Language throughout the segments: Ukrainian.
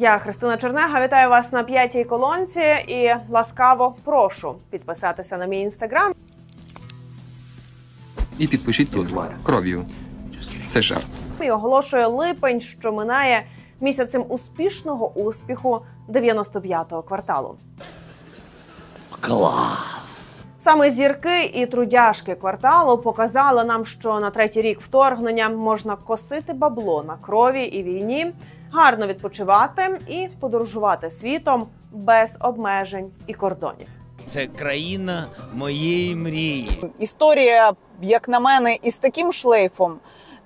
Я Христина Чернега вітаю вас на п'ятій колонці і ласкаво прошу підписатися на мій інстаграм. І підпишіть тут кров'ю. Це жарт. І оголошує липень, що минає місяцем успішного успіху 95-го кварталу. Клас! Саме зірки і трудяшки кварталу показали нам, що на третій рік вторгнення можна косити бабло на крові і війні, гарно відпочивати і подорожувати світом без обмежень і кордонів. Це країна моєї мрії. історія, як на мене, із таким шлейфом,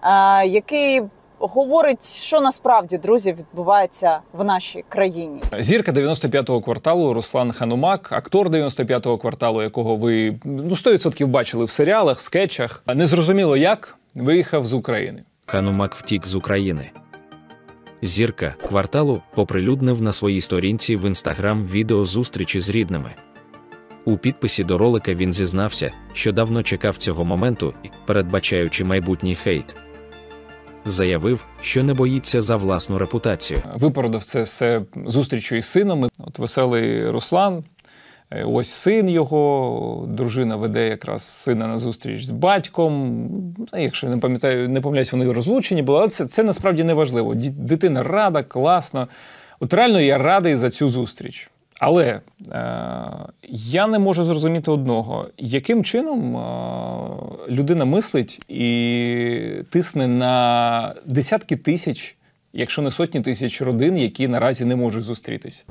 е, який говорить, що насправді друзі відбувається в нашій країні. Зірка 95-го кварталу Руслан Ханумак, актор 95-го кварталу, якого ви ну 100% бачили в серіалах, скетчах. А Незрозуміло як виїхав з України. Ханумак втік з України. Зірка кварталу оприлюднив на своїй сторінці в інстаграм відео зустрічі з рідними. У підписі до ролика він зізнався, що давно чекав цього моменту, передбачаючи майбутній хейт. Заявив, що не боїться за власну репутацію. Виправдав це все зустрічю із сином. От веселий Руслан. Е, Ось син його, дружина веде якраз сина на зустріч з батьком. Якщо не пам'ятаю, не помиляюсь, вони розлучені були, але це, це насправді не важливо. Дитина рада, класно. От реально я радий за цю зустріч. Але е, я не можу зрозуміти одного, яким чином е, людина мислить і тисне на десятки тисяч, якщо не сотні тисяч родин, які наразі не можуть зустрітись.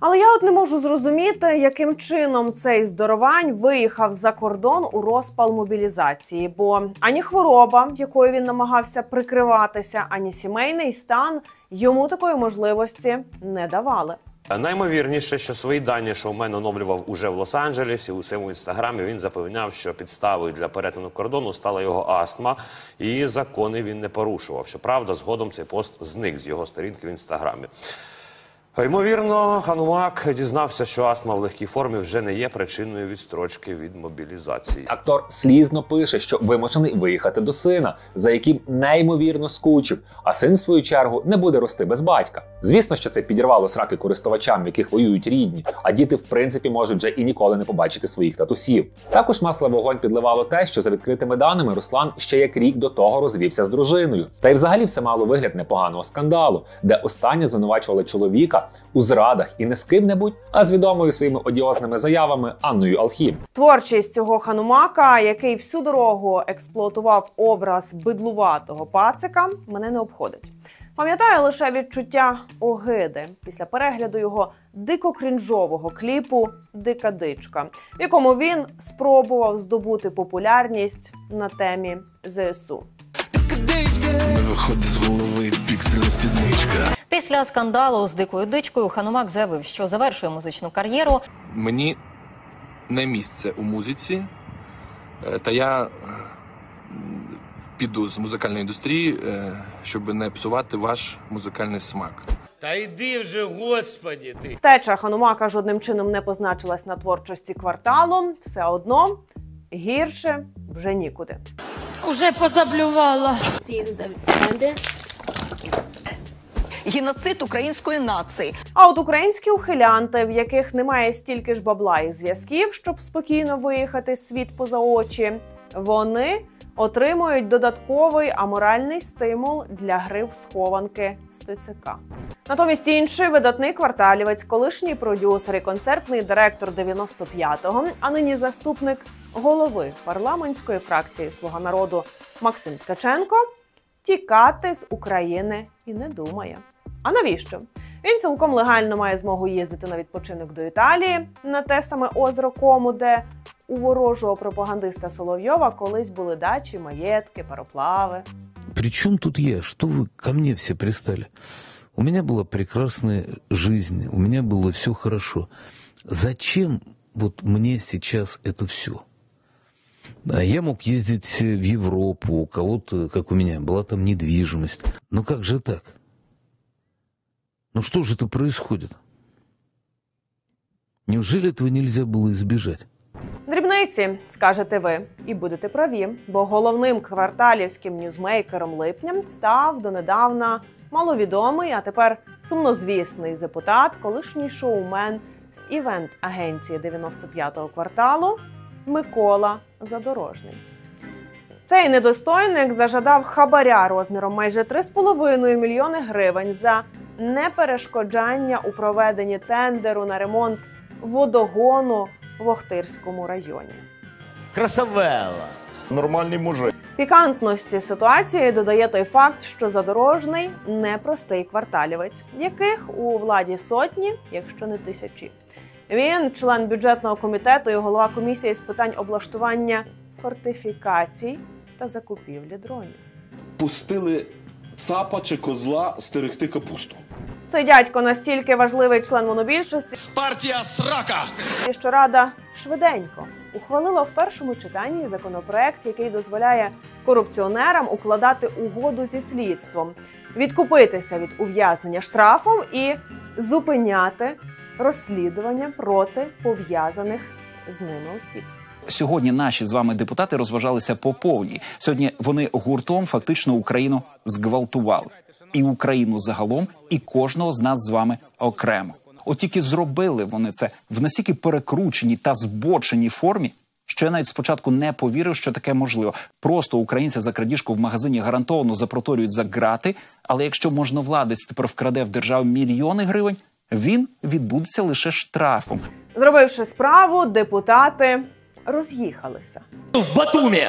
Але я от не можу зрозуміти, яким чином цей здоровань виїхав за кордон у розпал мобілізації, бо ані хвороба, якою він намагався прикриватися, ані сімейний стан йому такої можливості не давали. Наймовірніше, що свої дані шоумен оновлював уже в Лос-Анджелесі. У своєму інстаграмі він запевняв, що підставою для перетину кордону стала його астма, і закони він не порушував. Щоправда, згодом цей пост зник з його сторінки в інстаграмі. Ймовірно, Ханумак дізнався, що астма в легкій формі вже не є причиною відстрочки від мобілізації. Актор слізно пише, що вимушений виїхати до сина, за яким неймовірно скучив, а син, в свою чергу, не буде рости без батька. Звісно, що це підірвало сраки користувачам, яких воюють рідні, а діти, в принципі, можуть вже і ніколи не побачити своїх татусів. Також масло вогонь підливало те, що за відкритими даними Руслан ще як рік до того розвівся з дружиною. Та й взагалі все мало вигляд непоганого скандалу, де останнє звинувачували чоловіка у зрадах і не з ким-небудь, а з відомою своїми одіозними заявами Анною Алхім. Творчість цього ханумака, який всю дорогу експлуатував образ бидлуватого пацика, мене не обходить. Пам'ятаю лише відчуття огиди після перегляду його дико крінжового кліпу Дика дичка, в якому він спробував здобути популярність на темі ЗСУ. Виходить з голови піксельна спідничка. Після скандалу з дикою дичкою Ханумак заявив, що завершує музичну кар'єру. Мені не місце у музиці, е, та я е, піду з музикальної індустрії, е, щоб не псувати ваш музикальний смак. Та йди вже, господі, ти. Втеча ханумака жодним чином не позначилась на творчості кварталу. Все одно гірше вже нікуди. Уже позаблювала. Геноцид української нації. А от українські ухилянти, в яких немає стільки ж бабла і зв'язків, щоб спокійно виїхати світ поза очі, вони отримують додатковий аморальний стимул для гри в схованки з ТЦК. Натомість інший видатний кварталівець, колишній продюсер і концертний директор 95-го, а нині заступник голови парламентської фракції Слуга народу Максим Ткаченко, тікати з України і не думає. А навіщо? Він цілком легально має змогу їздити на відпочинок до Італії на те саме озеро Кому, де у ворожого пропагандиста Соловйова колись були дачі, маєтки, пароплави. При чем тут я? Что вы ко мне все пристали? У меня была прекрасная жизнь, у меня было все хорошо. Зачем вот мне сейчас это все? Да, я мог ездить в Европу, у кого-то, как у меня, была там недвижимость. Но как же так? Ну что же это происходит? Неужели этого нельзя было избежать? Дрібниці, скажете ви, і будете праві, бо головним кварталівським ньюзмейкером липня став донедавна маловідомий, а тепер сумнозвісний депутат, колишній шоумен з івент-агенції 95-го кварталу Микола Задорожний. Цей недостойник зажадав хабаря розміром майже 3,5 мільйони гривень за неперешкоджання у проведенні тендеру на ремонт водогону в Охтирському районі. Красавела. Нормальний мужик. Пікантності ситуації додає той факт, що задорожний непростий кварталівець, яких у владі сотні, якщо не тисячі. Він член бюджетного комітету і голова комісії з питань облаштування фортифікацій та закупівлі дронів. Пустили цапа чи козла стерегти капусту. Цей дядько настільки важливий член монобільшості, Партія срака! що рада швиденько ухвалила в першому читанні законопроект, який дозволяє корупціонерам укладати угоду зі слідством, відкупитися від ув'язнення штрафом і зупиняти розслідування проти пов'язаних з ними осіб. Сьогодні наші з вами депутати розважалися по повній. Сьогодні вони гуртом фактично Україну зґвалтували і Україну загалом, і кожного з нас з вами окремо. От тільки зробили вони це в настільки перекрученій та збоченій формі, що я навіть спочатку не повірив, що таке можливо. Просто українця за крадіжку в магазині гарантовано запроторюють за грати. Але якщо можновладець тепер вкраде в державу мільйони гривень, він відбудеться лише штрафом. Зробивши справу, депутати роз'їхалися. В Батумі.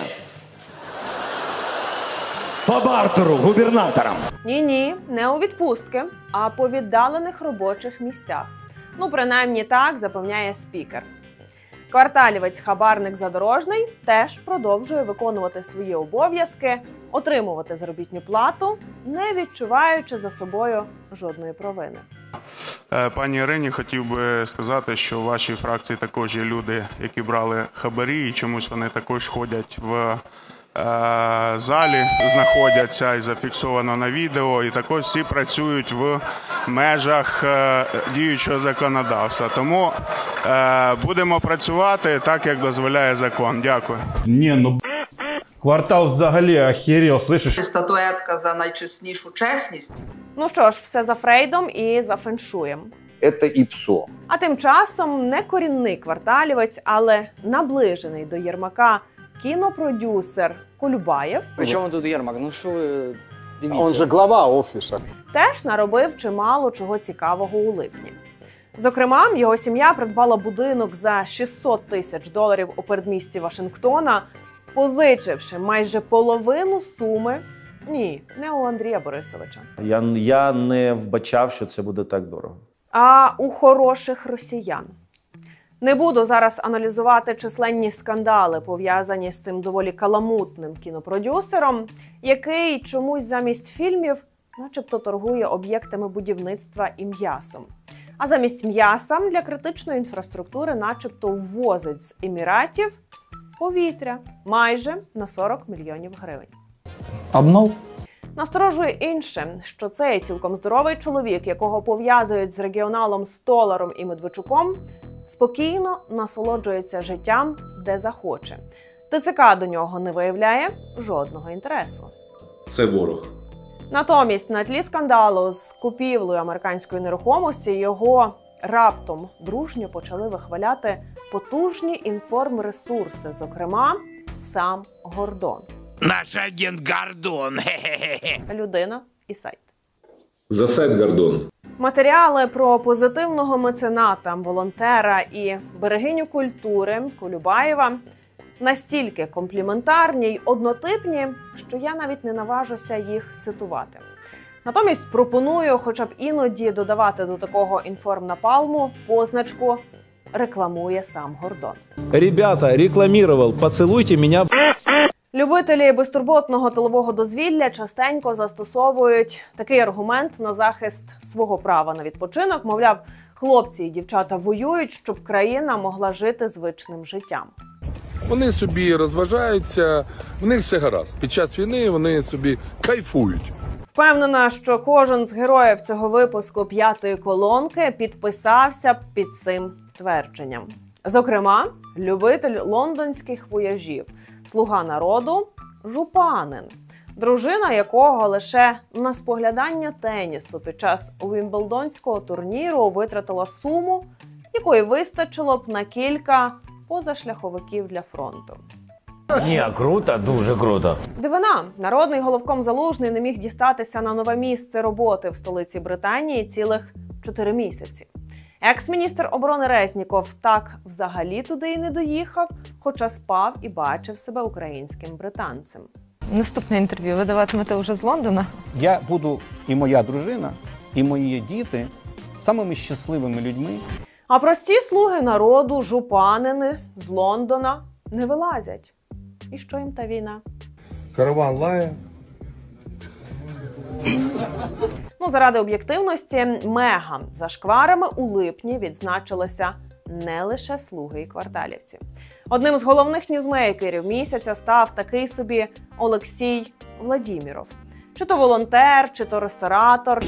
По бартеру губернаторам. Ні, ні, не у відпустки, а по віддалених робочих місцях. Ну, принаймні так запевняє спікер. Кварталівець хабарник задорожний теж продовжує виконувати свої обов'язки, отримувати заробітну плату, не відчуваючи за собою жодної провини. Е, Пані Ірині, хотів би сказати, що в вашій фракції також є люди, які брали хабарі, і чомусь вони також ходять в залі, знаходяться і зафіксовано на відео, і також всі працюють в межах е, діючого законодавства. Тому е, будемо працювати так, як дозволяє закон. Дякую. Ні, ну квартал взагалі охерел, слышиш? Статуетка за найчеснішу чесність. Ну що ж, все за Фрейдом і за феншуєм. Это ИПСО. А тим часом не корінний кварталівець, але наближений до Єрмака кінопродюсер Колюбаєв Причому тут Єрмак? Ну що ви дивіться? Он же глава офиса. теж наробив чимало чого цікавого у липні. Зокрема, його сім'я придбала будинок за 600 тисяч доларів у передмісті Вашингтона, позичивши майже половину суми. Ні, не у Андрія Борисовича, Я, я не вбачав, що це буде так дорого. а у хороших росіян. Не буду зараз аналізувати численні скандали, пов'язані з цим доволі каламутним кінопродюсером, який чомусь замість фільмів, начебто, торгує об'єктами будівництва і м'ясом. А замість м'яса для критичної інфраструктури, начебто, ввозить з еміратів повітря майже на 40 мільйонів гривень. Обнов. Насторожує інше, що цей цілком здоровий чоловік, якого пов'язують з регіоналом Столаром і Медведчуком, спокійно насолоджується життям, де захоче. ТЦК до нього не виявляє жодного інтересу. Це ворог. Натомість, на тлі скандалу з купівлею американської нерухомості його раптом дружньо почали вихваляти потужні інформресурси, зокрема сам Гордон, Наш агент Гордон. Людина і сайт. Засадь Гордон. Матеріали про позитивного мецената, волонтера і берегиню культури Колюбаєва настільки компліментарні й однотипні, що я навіть не наважуся їх цитувати. Натомість пропоную, хоча б іноді додавати до такого інформнапалму позначку рекламує сам Гордон. Ребята, рекламировал, поцелуйте меня. Любителі безтурботного тилового дозвілля частенько застосовують такий аргумент на захист свого права на відпочинок. Мовляв, хлопці і дівчата воюють, щоб країна могла жити звичним життям. Вони собі розважаються, в них все гаразд. Під час війни вони собі кайфують. Впевнена, що кожен з героїв цього випуску п'ятої колонки підписався під цим твердженням. Зокрема, любитель лондонських вояжів, слуга народу, жупанин. дружина якого лише на споглядання тенісу під час Уімблдонського турніру витратила суму, якої вистачило б на кілька позашляховиків для фронту. Ні, круто, дуже круто. Дивина, народний головком залужний не міг дістатися на нове місце роботи в столиці Британії цілих чотири місяці. Екс-міністр оборони Резніков так взагалі туди і не доїхав, хоча спав і бачив себе українським британцем. Наступне інтерв'ю ви даватимете вже з Лондона. Я буду і моя дружина, і мої діти самими щасливими людьми. А прості слуги народу, жупанини з Лондона не вилазять. І що їм та війна? Караван лає. Ну, заради об'єктивності, мега за шкварами у липні відзначилися не лише слуги і кварталівці. Одним з головних ньюзмейкерів місяця став такий собі Олексій Владіміров. Чи то волонтер, чи то ресторатор,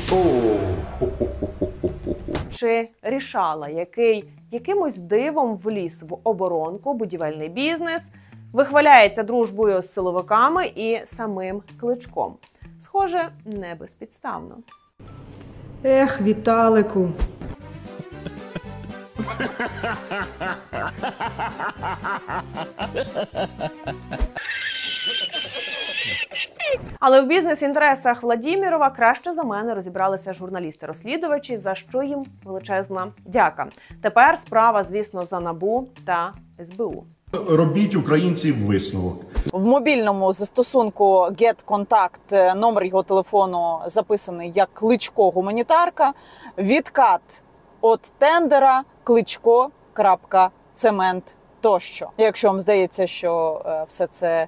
чи рішала, який якимось дивом вліз в оборонку, будівельний бізнес, вихваляється дружбою з силовиками і самим кличком. Схоже, не безпідставно. Ех, Віталику. Але в бізнес-інтересах Владімірова краще за мене розібралися журналісти-розслідувачі, за що їм величезна дяка. Тепер справа, звісно, за набу та СБУ. Робіть українці висновок. В мобільному застосунку GetContact номер його телефону записаний як кличко гуманітарка. Відкат от тендера кличко.цемент тощо. Якщо вам здається, що е, все це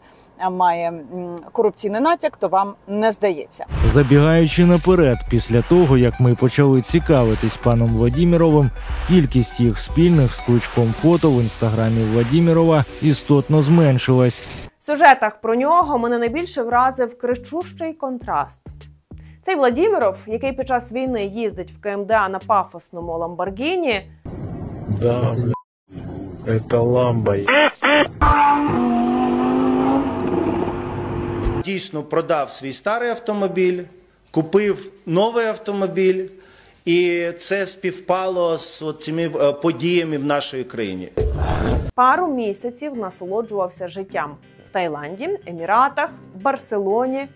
має м, корупційний натяк, то вам не здається. Забігаючи наперед, після того як ми почали цікавитись паном Владіміровим, кількість їх спільних з кличком фото в інстаграмі Владімірова істотно зменшилась. В сюжетах про нього мене найбільше вразив кричущий контраст. Цей Владіміров, який під час війни їздить в КМДА на пафосному Ламборгіні, Да, это ламба. Дійсно продав свій старий автомобіль, купив новий автомобіль, і це співпало з цими е, подіями в нашій країні. пару місяців насолоджувався життям в Таїланді, Еміратах, Барселоні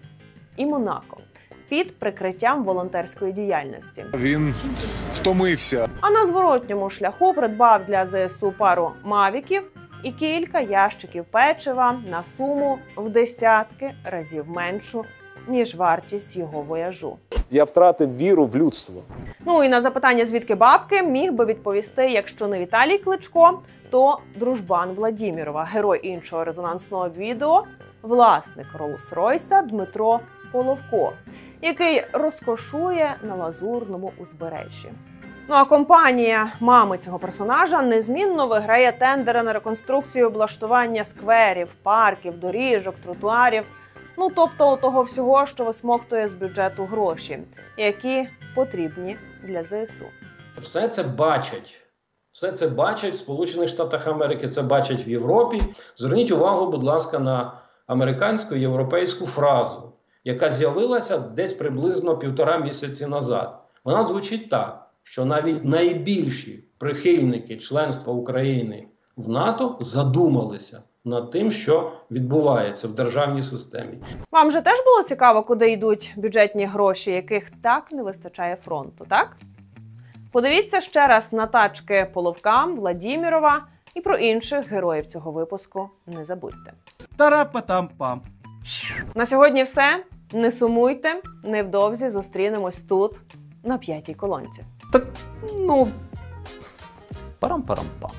і Монако під прикриттям волонтерської діяльності. Він втомився. А на зворотньому шляху придбав для ЗСУ пару мавіків і кілька ящиків печива на суму в десятки разів меншу ніж вартість його вояжу. Я втратив віру в людство. Ну і на запитання, звідки бабки, міг би відповісти, якщо не Віталій Кличко, то дружбан Владімірова, герой іншого резонансного відео, власник Роллс-Ройса Дмитро Половко, який розкошує на лазурному узбережжі. Ну а компанія мами цього персонажа незмінно виграє тендери на реконструкцію облаштування скверів, парків, доріжок, тротуарів. Ну тобто того всього, що висмоктує з бюджету гроші, які потрібні для ЗСУ. Все це бачать. Все це бачать в Сполучених Штатах Америки, це бачать в Європі. Зверніть увагу, будь ласка, на американську європейську фразу, яка з'явилася десь приблизно півтора місяці назад. Вона звучить так, що навіть найбільші прихильники членства України в НАТО задумалися над тим, що відбувається в державній системі. Вам же теж було цікаво, куди йдуть бюджетні гроші, яких так не вистачає фронту, так? Подивіться ще раз на тачки Половка, Владімірова і про інших героїв цього випуску не забудьте. Тарапатам-пам. На сьогодні все. Не сумуйте, невдовзі зустрінемось тут, на п'ятій колонці. Так Ну, парам-парам-пам.